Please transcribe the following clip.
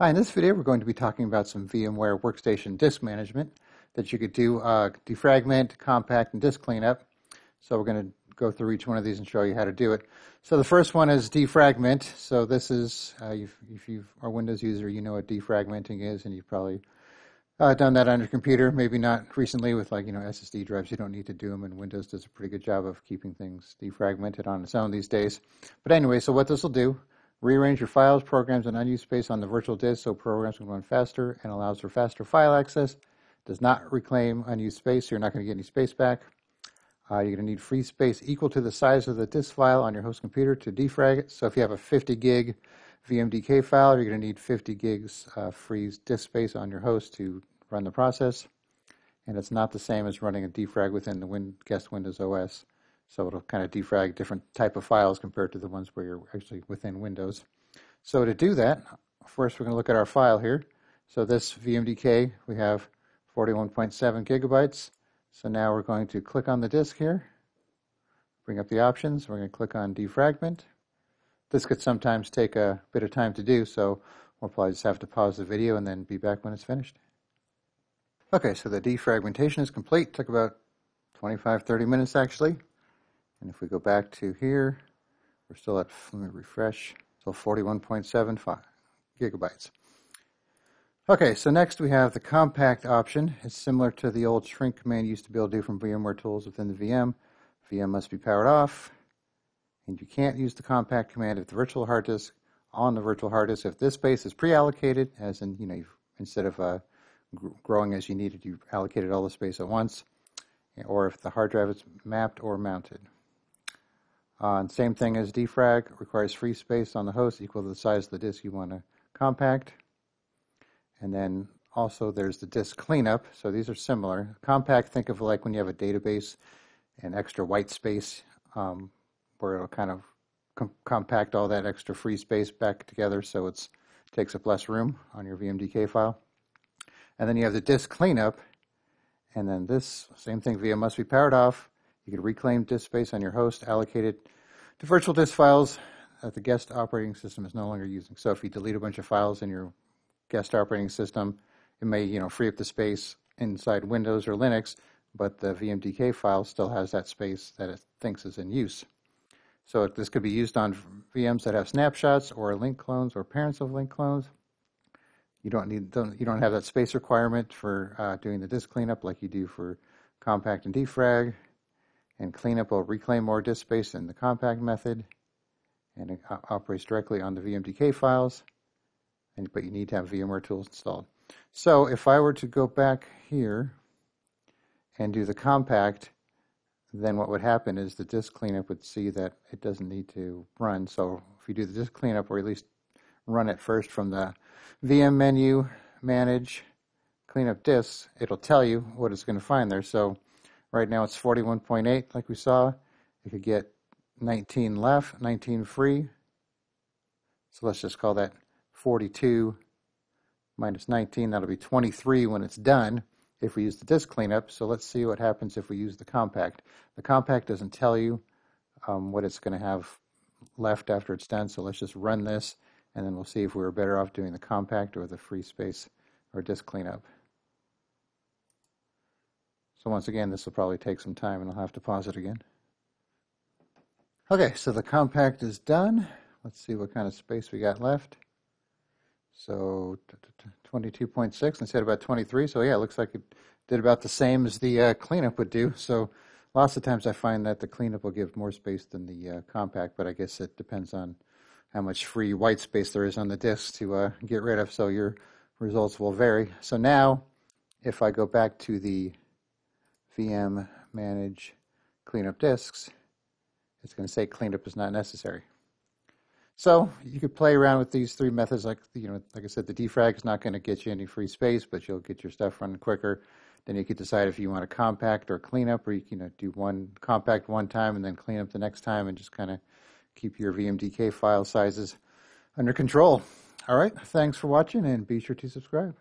Hi, in this video we're going to be talking about some VMware Workstation disk management that you could do uh, defragment, compact, and disk cleanup. So we're going to go through each one of these and show you how to do it. So the first one is defragment. So this is, uh, if you are a Windows user, you know what defragmenting is, and you've probably uh, done that on your computer. Maybe not recently with like, you know, SSD drives. You don't need to do them, and Windows does a pretty good job of keeping things defragmented on its own these days. But anyway, so what this will do Rearrange your files, programs, and unused space on the virtual disk so programs can run faster and allows for faster file access. Does not reclaim unused space, so you're not going to get any space back. Uh, you're going to need free space equal to the size of the disk file on your host computer to defrag it. So if you have a 50 gig VMDK file, you're going to need 50 gigs uh, free disk space on your host to run the process. And it's not the same as running a defrag within the Win guest Windows OS. So it'll kind of defrag different type of files compared to the ones where you're actually within Windows. So to do that, first we're going to look at our file here. So this VMDK, we have 41.7 gigabytes. So now we're going to click on the disk here, bring up the options. We're going to click on defragment. This could sometimes take a bit of time to do, so we'll probably just have to pause the video and then be back when it's finished. Okay, so the defragmentation is complete. Took about 25, 30 minutes actually. And if we go back to here, we're still at, let me refresh, still 41.75 gigabytes. Okay, so next we have the compact option. It's similar to the old shrink command you used to be able to do from VMware tools within the VM. VM must be powered off, and you can't use the compact command if the virtual hard disk on the virtual hard disk, if this space is pre-allocated, as in, you know, instead of uh, growing as you needed, you allocated all the space at once, or if the hard drive is mapped or mounted. Uh, same thing as defrag, requires free space on the host equal to the size of the disk you want to compact. And then also there's the disk cleanup. So these are similar. Compact, think of like when you have a database and extra white space um, where it'll kind of com compact all that extra free space back together so it takes up less room on your VMDK file. And then you have the disk cleanup. And then this, same thing, VM must be powered off you can reclaim disk space on your host, allocate it to virtual disk files that the guest operating system is no longer using. So if you delete a bunch of files in your guest operating system, it may you know free up the space inside Windows or Linux, but the VMDK file still has that space that it thinks is in use. So this could be used on VMs that have snapshots or link clones or parents of link clones. You don't need don't, you don't have that space requirement for uh, doing the disk cleanup like you do for compact and defrag and cleanup will reclaim more disk space than the compact method and it operates directly on the VMDK files, and, but you need to have VMware tools installed. So if I were to go back here and do the compact, then what would happen is the disk cleanup would see that it doesn't need to run. So if you do the disk cleanup, or at least run it first from the VM menu, manage, cleanup disks, it'll tell you what it's going to find there. So Right now it's 41.8 like we saw. It could get 19 left, 19 free. So let's just call that 42 minus 19. That'll be 23 when it's done if we use the disk cleanup. So let's see what happens if we use the compact. The compact doesn't tell you um, what it's going to have left after it's done. So let's just run this and then we'll see if we are better off doing the compact or the free space or disk cleanup. So once again, this will probably take some time and I'll have to pause it again. Okay, so the compact is done. Let's see what kind of space we got left. So 22.6 instead of about 23. So yeah, it looks like it did about the same as the uh, cleanup would do. So lots of times I find that the cleanup will give more space than the uh, compact, but I guess it depends on how much free white space there is on the disk to uh, get rid of. So your results will vary. So now if I go back to the VM manage cleanup disks, it's going to say cleanup is not necessary. So you could play around with these three methods. Like you know, like I said, the defrag is not going to get you any free space, but you'll get your stuff running quicker. Then you could decide if you want to compact or clean up, or you can you know, do one compact one time and then clean up the next time, and just kind of keep your VMDK file sizes under control. All right, thanks for watching, and be sure to subscribe.